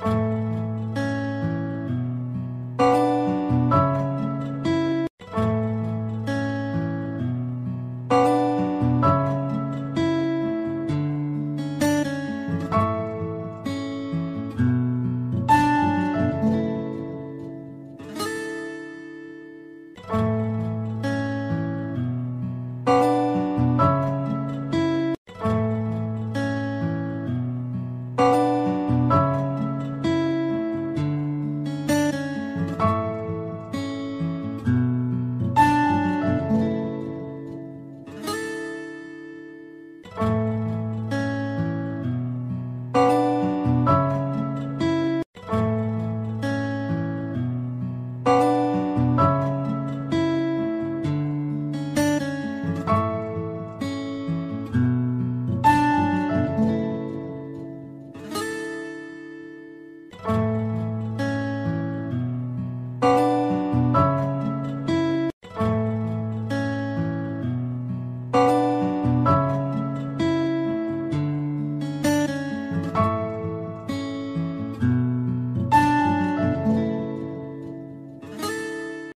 Bye.